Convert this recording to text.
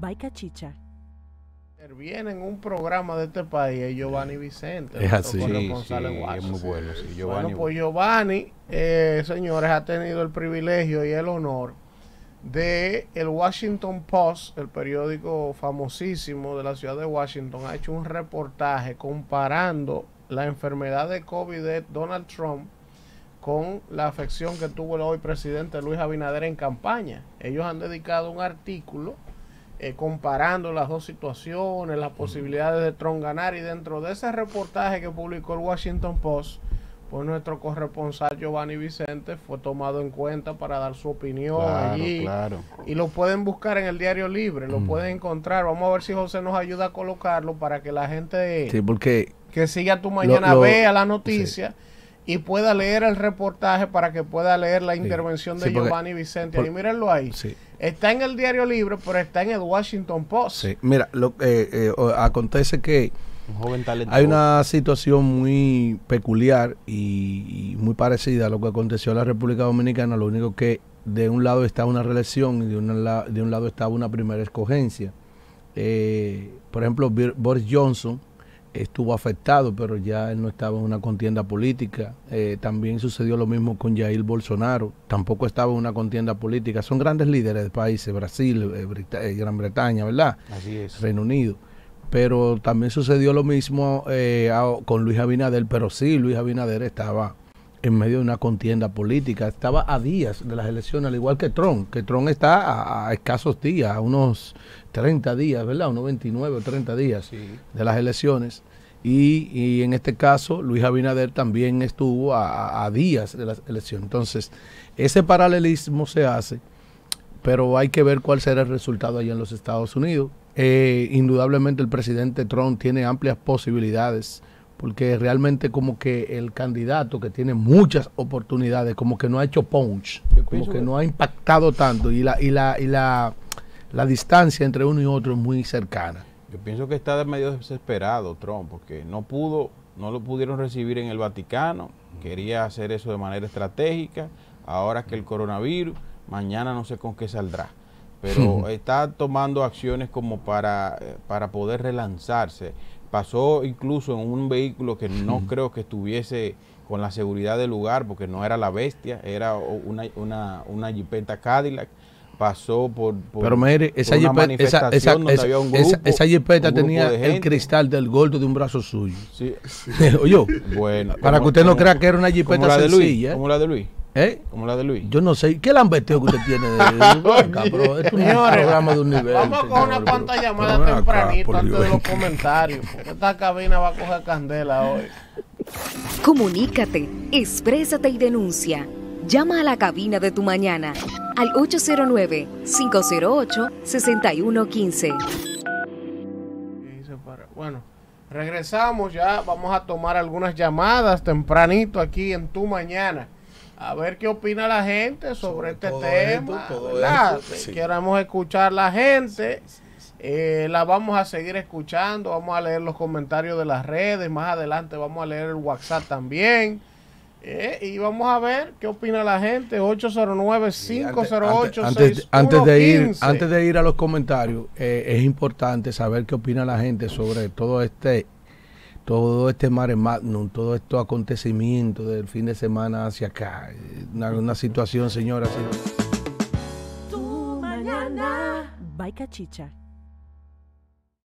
Baica Chicha. Viene en un programa de este país es Giovanni Vicente. Es así. Sí, sí, es muy bueno, sí, Giovanni. Bueno, pues Giovanni, eh, señores, ha tenido el privilegio y el honor de el Washington Post, el periódico famosísimo de la ciudad de Washington, ha hecho un reportaje comparando la enfermedad de COVID de Donald Trump con la afección que tuvo el hoy presidente Luis Abinader en campaña. Ellos han dedicado un artículo eh, comparando las dos situaciones, las posibilidades de Trump ganar y dentro de ese reportaje que publicó el Washington Post, pues nuestro corresponsal Giovanni Vicente fue tomado en cuenta para dar su opinión Claro, allí. claro. Y lo pueden buscar en el diario libre, lo pueden encontrar. Vamos a ver si José nos ayuda a colocarlo para que la gente Sí, porque que siga tu mañana lo- vea la noticia y pueda leer el reportaje para que pueda leer la intervención de Sí, porque- Giovanni Vicente. por- y mírenlo ahí. sí, Está en el diario libre, pero está en el Washington Post. sí. Mira, lo, eh, eh, acontece que Un joven talentoso. hay una situación muy peculiar y, y muy parecida a lo que aconteció en la República Dominicana. Lo único que de un lado está una reelección y de, una de un lado está una primera escogencia. Eh, por ejemplo, Bir- Boris Johnson estuvo afectado, pero ya él no estaba en una contienda política. Eh, también sucedió lo mismo con Jair Bolsonaro, tampoco estaba en una contienda política. Son grandes líderes de países, Brasil, eh, Brita- eh, Gran Bretaña, ¿verdad? Así es. Reino Unido. Pero también sucedió lo mismo eh, a- con Luis Abinader, pero sí, Luis Abinader estaba en medio de una contienda política, estaba a días de las elecciones, al igual que Trump, que Trump está a, a escasos días, a unos 30 días, ¿verdad? Unos 29 o 30 días Sí. de las elecciones. Y, y en este caso, Luis Abinader también estuvo a, a- a días de las elecciones. Entonces, ese paralelismo se hace, pero hay que ver cuál será el resultado allá en los Estados Unidos. Eh, indudablemente el presidente Trump tiene amplias posibilidades, porque realmente como que el candidato que tiene muchas oportunidades, como que no ha hecho punch, Yo como que- no ha impactado tanto y la, y la, y la, la distancia entre uno y otro es muy cercana. Yo pienso que está medio desesperado Trump, porque no pudo, no lo pudieron recibir en el Vaticano, quería hacer eso de manera estratégica, ahora que el coronavirus, mañana no sé con qué saldrá, pero está tomando acciones como para, eh, para poder relanzarse. Pasó incluso en un vehículo que no creo que estuviese con la seguridad del lugar, porque no era la bestia, era una, una, una Jeepeta Cadillac. Pasó por, por- Pero mire, esa por una jipeta, esa, esa, manifestación donde esa- había un grupo- esa jipeta un grupo tenía el cristal del gordo de un brazo suyo. Sí. Oye, Bueno, para como- que usted no como- crea que era una como jipeta la de Luis, sencilla. como la de Luis, ¿Eh? como la de Luis. Yo no sé, ¿qué lambeteo que usted tiene? De, Venga, bro, esto es un Señores, programa de un nivel. Vamos a coger una señores, cuanta pero- llamada pero ven acá, tempranito antes de los comentarios. Porque esta cabina va a coger candela hoy. Comunícate, exprésate y denuncia. Llama a la cabina de tu mañana al 809-508-6115. Y se para. Bueno, regresamos ya. Vamos a tomar algunas llamadas tempranito aquí en tu mañana. A ver qué opina la gente sobre, Sobre este tema. esto, esto, sí. Queremos escuchar la gente. Eh, la vamos a seguir escuchando. Vamos a leer los comentarios de las redes. Más adelante vamos a leer el WhatsApp también. Eh, y vamos a ver qué opina la gente. 809-508-6115. antes, antes de ir antes de ir a los comentarios eh, es importante saber qué opina la gente sobre todo este todo este mare magnum todo estos acontecimientos del fin de semana hacia acá Eh, una, una situación señora así- Tu mañana. Baica Chicha.